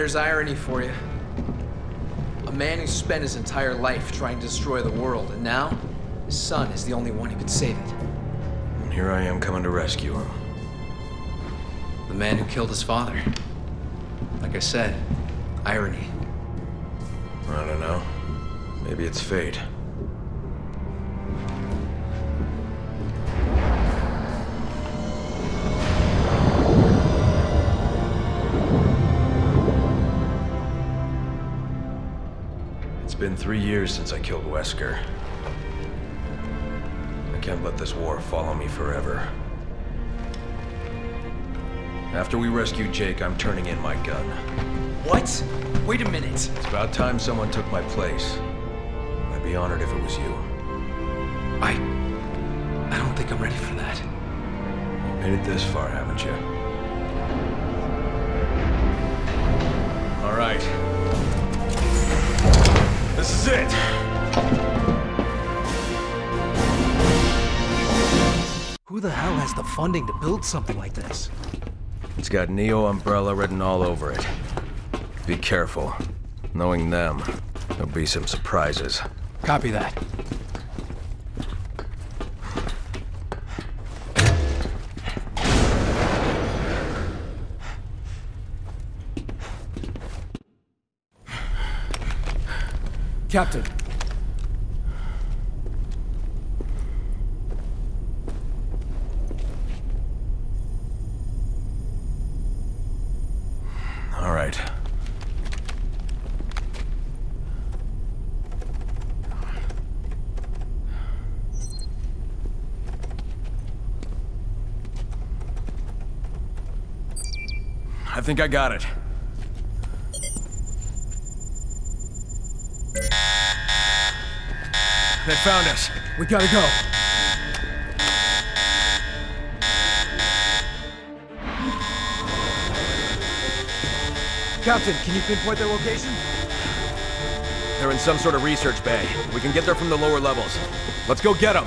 There's irony for you. A man who spent his entire life trying to destroy the world, and now his son is the only one who could save it. And here I am coming to rescue him. The man who killed his father. Like I said, irony. I don't know. Maybe it's fate. Been three years since I killed Wesker. I can't let this war follow me forever. After we rescue Jake, I'm turning in my gun. What? Wait a minute. It's about time someone took my place. I'd be honored if it was you. I. I don't think I'm ready for that. You've made it this far, haven't you? All right. This is it! Who the hell has the funding to build something like this? It's got Neo Umbrella written all over it. Be careful. Knowing them, there'll be some surprises. Copy that. Captain. All right. I think I got it. They found us. We gotta go. Captain, can you pinpoint their location? They're in some sort of research bay. We can get there from the lower levels. Let's go get them.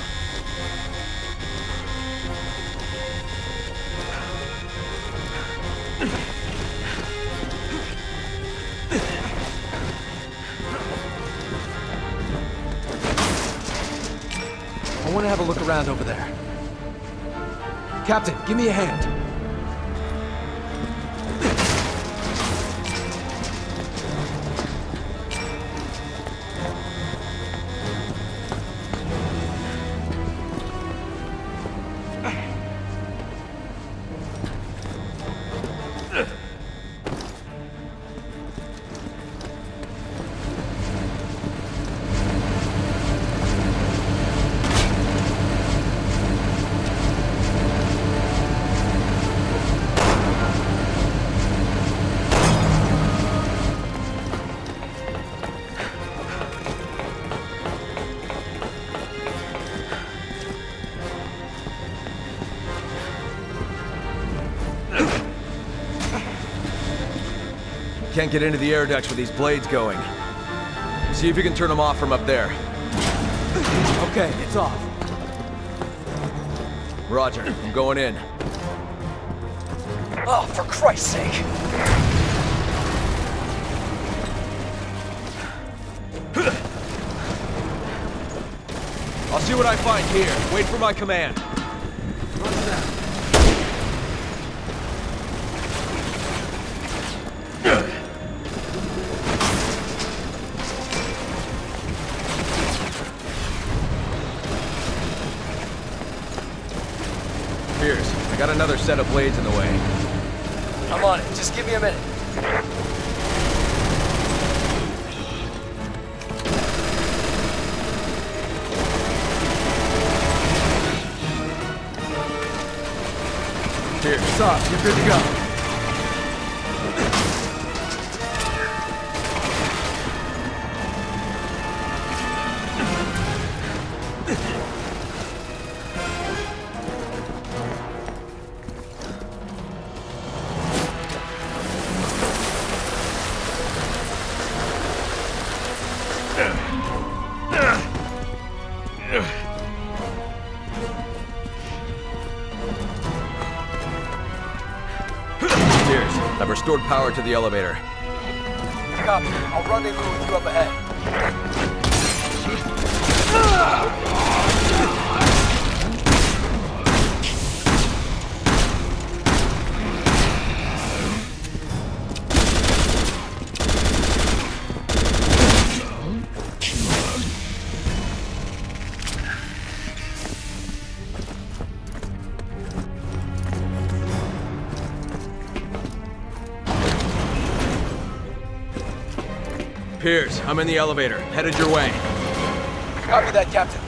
I want to have a look around over there. Captain, give me a hand. Can't get into the air ducts with these blades going. See if you can turn them off from up there. Okay, it's off. Roger, I'm going in. Oh, for Christ's sake. I'll see what I find here. Wait for my command. Another set of blades in the way. I'm on it. Just give me a minute. Here, off. You're good to go. Restored power to the elevator. Copy. I'll rendezvous with you up ahead. Ah! I'm in the elevator. Headed your way. Copy that, Captain.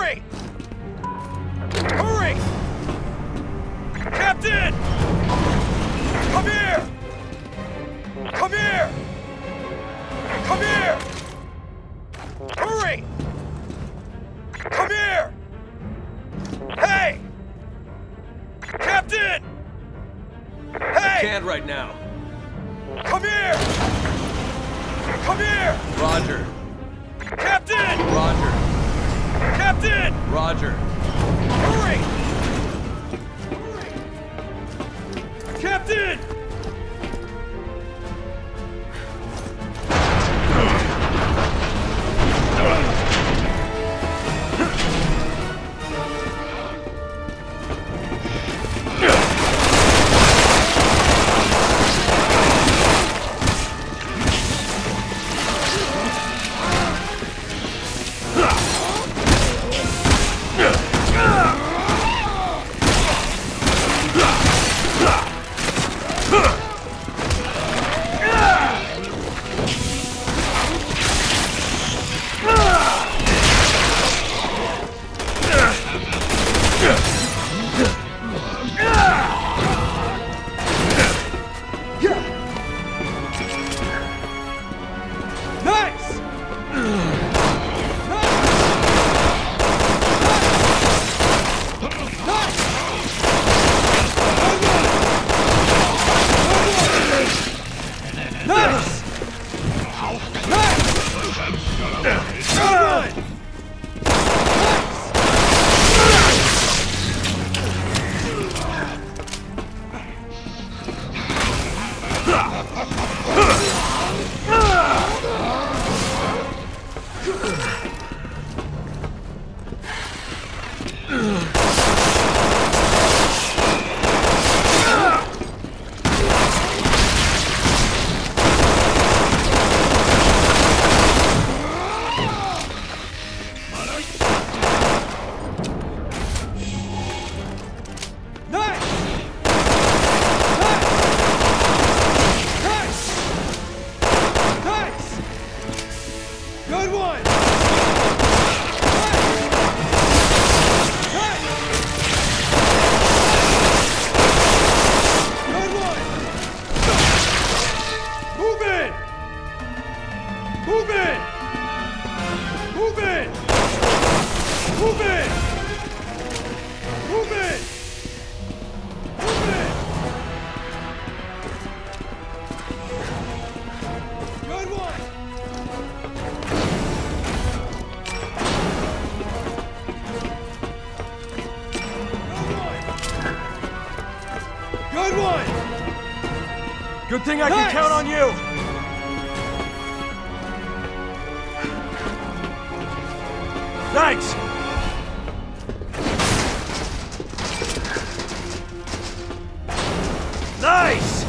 Hurry! Hurry! Captain! Come here! Come here! Come here! Hurry! Come here! Hey! Captain! Hey! Can't right now. Come here! Come here! Roger. Captain! Roger. Hurry! Hurry! Captain! Good thing I can count on you! Thanks! Nice!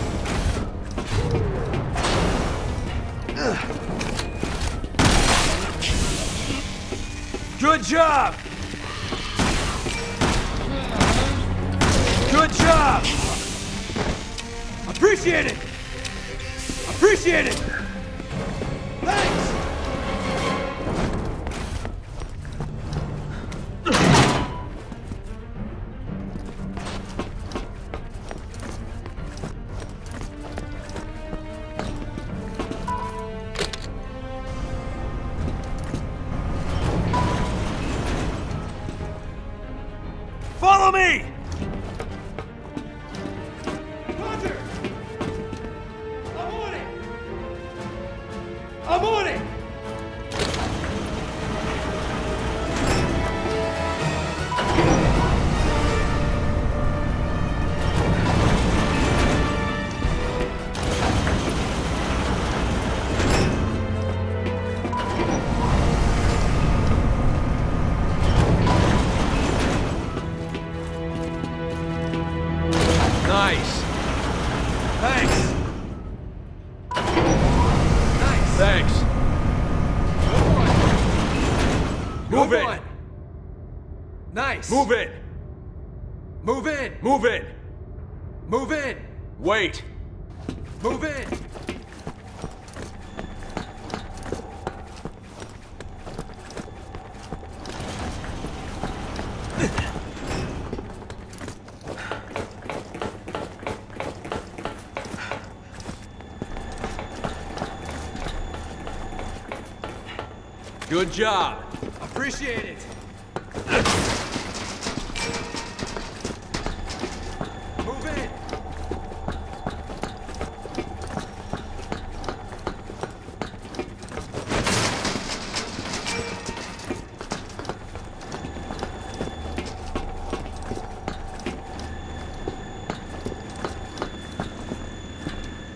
Good job! Good job! Appreciate it! Appreciate it! Move it! Move in! Move it! Move in! Wait! Move in! Good job! Appreciate it! Move in!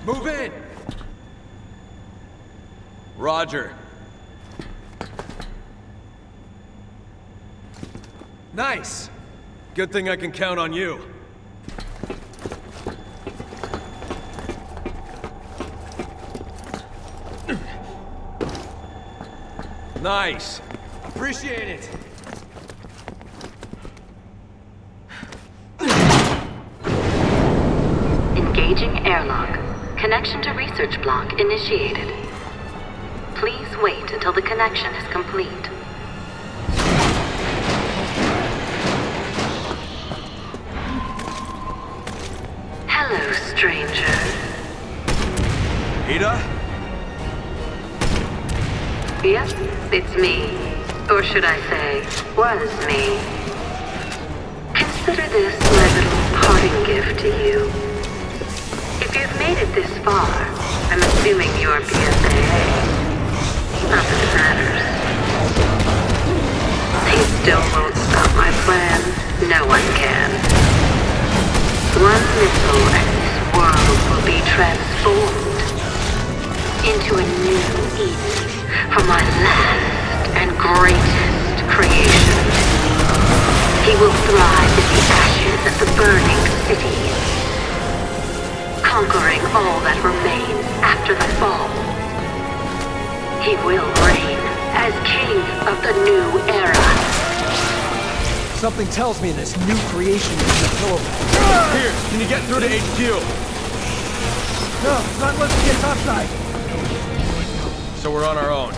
Move in! Roger. Nice! Good thing I can count on you. Nice! Appreciate it! Engaging airlock. Connection to research block initiated. Please wait until the connection is complete. Ada? Yep, it's me. Or should I say, was me. Consider this my little parting gift to you. If you've made it this far, I'm assuming you're BSAA. Not that it matters. He still won't stop my plan. No one can. One missile and this world will be transformed into a new Eden for my last and greatest creation. He will thrive in the ashes of the burning city, conquering all that remains after the fall. He will reign as king of the new era. Something tells me this new creation is a pillow bag. Here, can you get through to HQ? No, not unless we get topside. So we're on our own.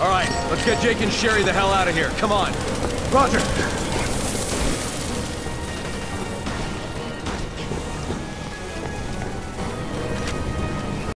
Alright, let's get Jake and Sherry the hell out of here. Come on. Roger.